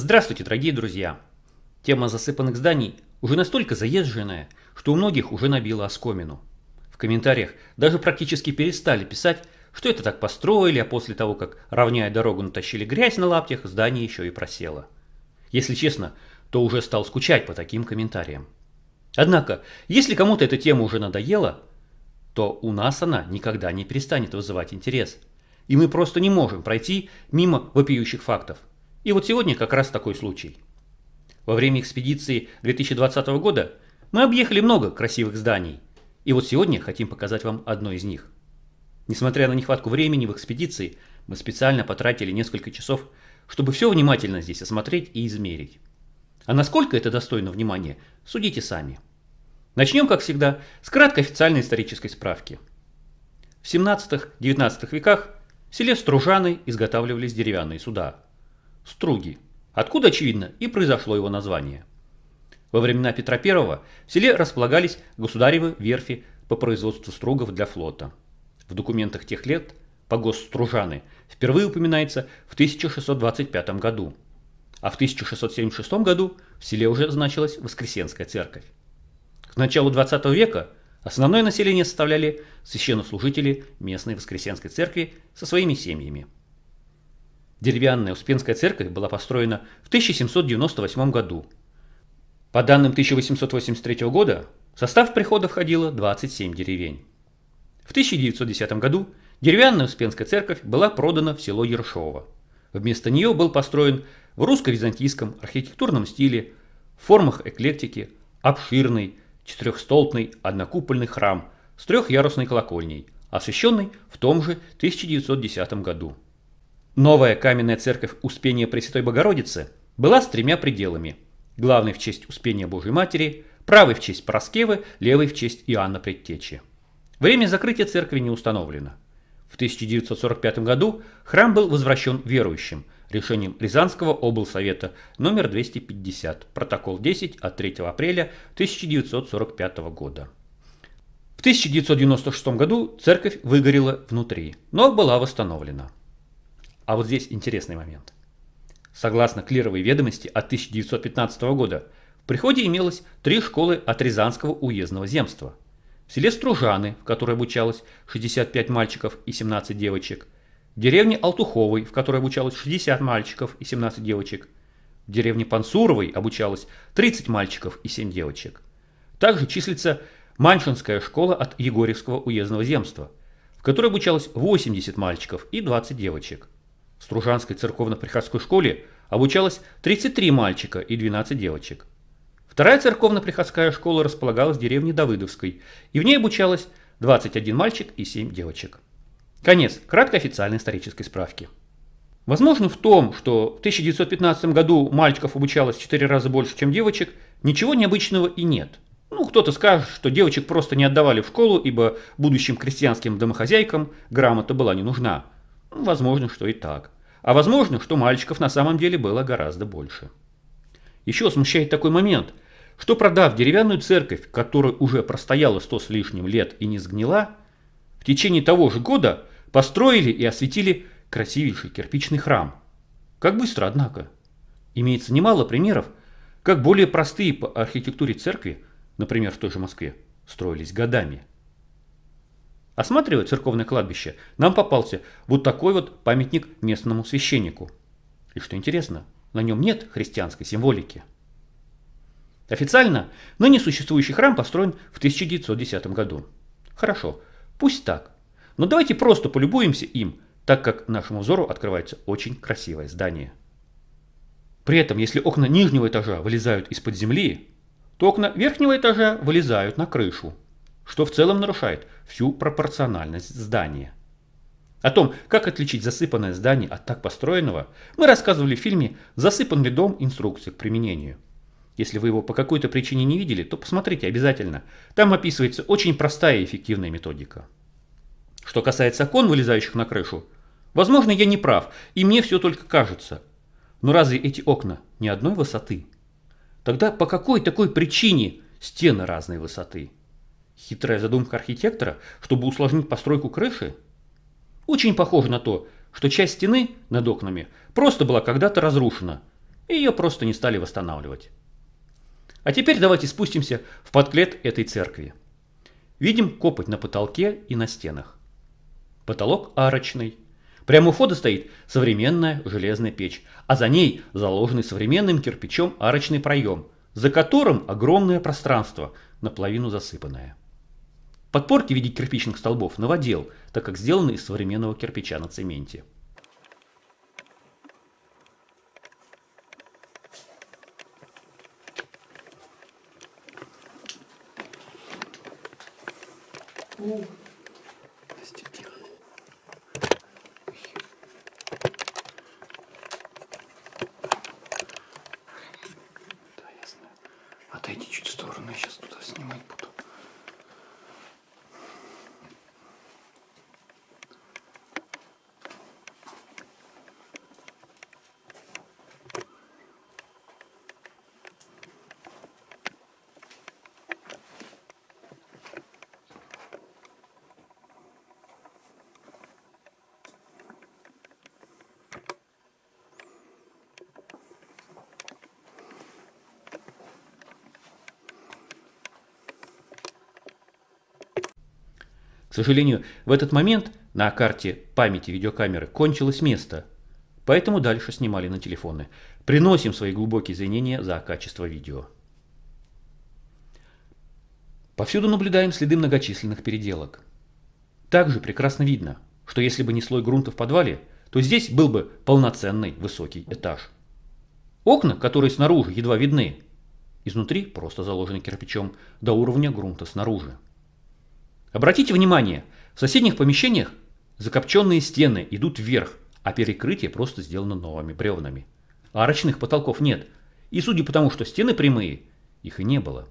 Здравствуйте, дорогие друзья! Тема засыпанных зданий уже настолько заезженная, что у многих уже набила оскомину. В комментариях даже практически перестали писать, что это так построили, а после того, как, равняя дорогу, натащили грязь на лаптях, здание еще и просело. Если честно, то уже стал скучать по таким комментариям. Однако, если кому-то эта тема уже надоела, то у нас она никогда не перестанет вызывать интерес. И мы просто не можем пройти мимо вопиющих фактов. И вот сегодня как раз такой случай. Во время экспедиции 2020 года мы объехали много красивых зданий. И вот сегодня хотим показать вам одно из них. Несмотря на нехватку времени в экспедиции, мы специально потратили несколько часов, чтобы все внимательно здесь осмотреть и измерить. А насколько это достойно внимания, судите сами. Начнем, как всегда, с краткой официальной исторической справки. В 17-19 веках в селе Стружаны изготавливались деревянные суда. Струги, откуда, очевидно, и произошло его название. Во времена Петра I в селе располагались государевы верфи по производству стругов для флота. В документах тех лет погост Стружаны впервые упоминается в 1625 году, а в 1676 году в селе уже значилась Воскресенская церковь. К началу 20 века основное население составляли священнослужители местной Воскресенской церкви со своими семьями. Деревянная Успенская церковь была построена в 1798 году. По данным 1883 года в состав прихода входило 27 деревень. В 1910 году деревянная Успенская церковь была продана в село Ершово. Вместо нее был построен в русско-византийском архитектурном стиле, в формах эклектики, обширный, четырехстолбный однокупольный храм с трехъярусной колокольней, освященный в том же 1910 году. Новая каменная церковь Успения Пресвятой Богородицы была с тремя пределами. Главный в честь Успения Божьей Матери, правый в честь Проскевы, левый в честь Иоанна Предтечи. Время закрытия церкви не установлено. В 1945 году храм был возвращен верующим – решением Рязанского облсовета номер 250, протокол 10 от 3 апреля 1945 года. В 1996 году церковь выгорела внутри, но была восстановлена. А вот здесь интересный момент. Согласно клировой ведомости от 1915 года, в приходе имелось три школы от Рязанского уездного земства. В селе Стружаны, в которой обучалось 65 мальчиков и 17 девочек – в деревне Алтуховой, в которой обучалось 60 мальчиков и 17 девочек. В деревне Пансуровой обучалось 30 мальчиков и 7 девочек. Также числится Маншинская школа от Егорьевского уездного земства, в которой обучалось 80 мальчиков и 20 девочек. В Стружанской церковно-приходской школе обучалось 33 мальчика и 12 девочек. Вторая церковно-приходская школа располагалась в деревне Давыдовской, и в ней обучалось 21 мальчик и 7 девочек. Конец краткой официальной исторической справки. Возможно, в том, что в 1915 году мальчиков обучалось в 4 раза больше, чем девочек, ничего необычного и нет. Ну, кто-то скажет, что девочек просто не отдавали в школу, ибо будущим крестьянским домохозяйкам грамота была не нужна. Ну, возможно, что и так. А возможно, что мальчиков на самом деле было гораздо больше. Еще смущает такой момент, что продав деревянную церковь, которая уже простояла сто с лишним лет и не сгнила, в течение того же года построили и осветили красивейший кирпичный храм. Как быстро, однако. Имеется немало примеров, как более простые по архитектуре церкви, например, в той же Москве, строились годами. Осматривая церковное кладбище, нам попался вот такой вот памятник местному священнику. И что интересно, на нем нет христианской символики. Официально ныне существующий храм построен в 1910 году. Хорошо, Пусть так. Но давайте просто полюбуемся им, так как нашему взору открывается очень красивое здание. При этом, если окна нижнего этажа вылезают из-под земли, то окна верхнего этажа вылезают на крышу, что в целом нарушает всю пропорциональность здания. О том, как отличить засыпанное здание от так построенного, мы рассказывали в фильме «Засыпан ли дом. Инструкция к применению». Если вы его по какой-то причине не видели, то посмотрите обязательно. Там описывается очень простая и эффективная методика. Что касается окон, вылезающих на крышу, возможно, я не прав, и мне все только кажется. Но разве эти окна не одной высоты? Тогда по какой такой причине стены разной высоты? Хитрая задумка архитектора, чтобы усложнить постройку крыши? Очень похоже на то, что часть стены над окнами просто была когда-то разрушена – и ее просто не стали восстанавливать. А теперь давайте спустимся в подклет этой церкви. Видим копоть на потолке и на стенах. Потолок арочный. Прямо у входа стоит современная железная печь, а за ней заложенный современным кирпичом арочный проем, за которым огромное пространство, наполовину засыпанное. Подпорки в виде кирпичных столбов новодел, так как сделаны из современного кирпича на цементе. Отойди чуть в сторону, я сейчас туда снимать буду. Сожалению, в этот момент на карте памяти видеокамеры кончилось место, поэтому дальше снимали на телефоны. Приносим свои глубокие извинения за качество видео. Повсюду наблюдаем следы многочисленных переделок. Также прекрасно видно, что если бы не слой грунта в подвале, то здесь был бы полноценный высокий этаж. Окна, которые снаружи едва видны, изнутри просто заложены кирпичом до уровня грунта снаружи. Обратите внимание, в соседних помещениях закопченные стены идут вверх, а перекрытие просто сделано новыми бревнами. Арочных потолков нет, и судя по тому, что стены прямые, их и не было.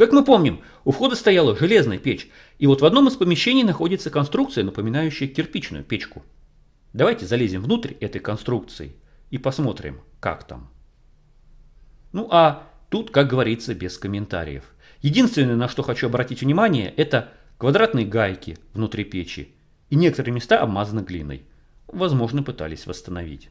Как мы помним, у входа стояла железная печь, и вот в одном из помещений находится конструкция, напоминающая кирпичную печку. Давайте залезем внутрь этой конструкции и посмотрим, как там. Ну а тут, как говорится, без комментариев. Единственное, на что хочу обратить внимание, это квадратные гайки внутри печи и некоторые места обмазаны глиной. Возможно, пытались восстановить.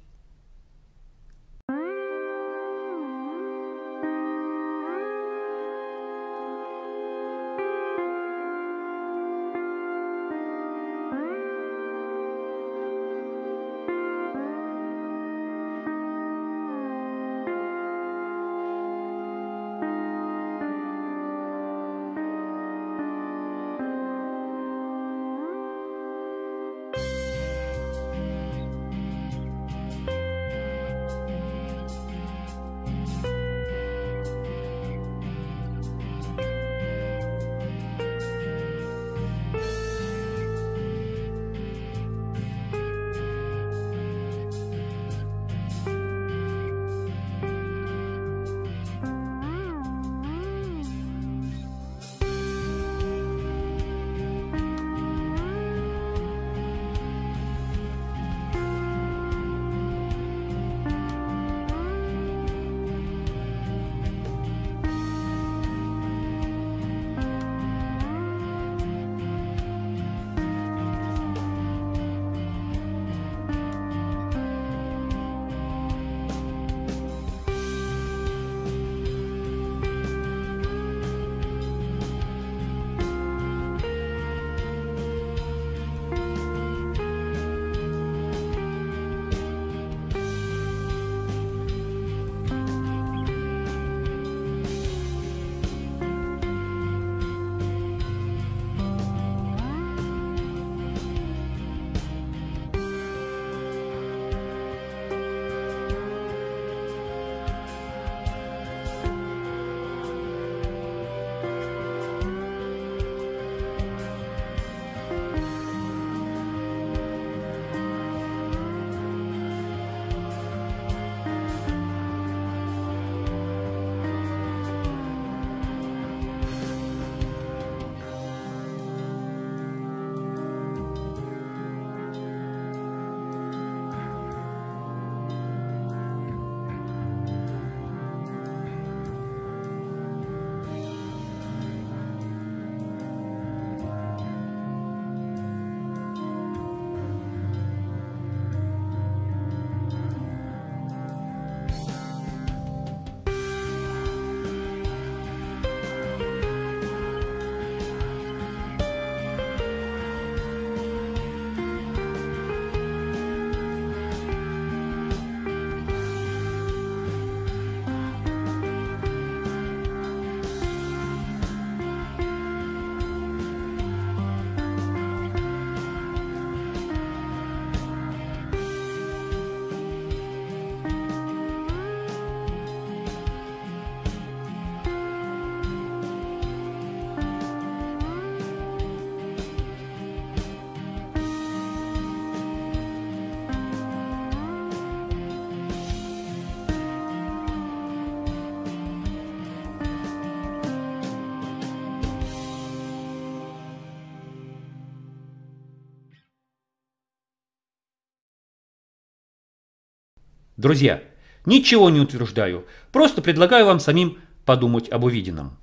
Друзья, ничего не утверждаю, просто предлагаю вам самим подумать об увиденном.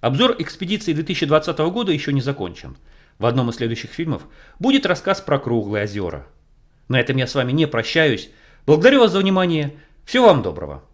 Обзор экспедиции 2020 года еще не закончен. В одном из следующих фильмов будет рассказ про круглые озера. На этом я с вами не прощаюсь. Благодарю вас за внимание. Всего вам доброго.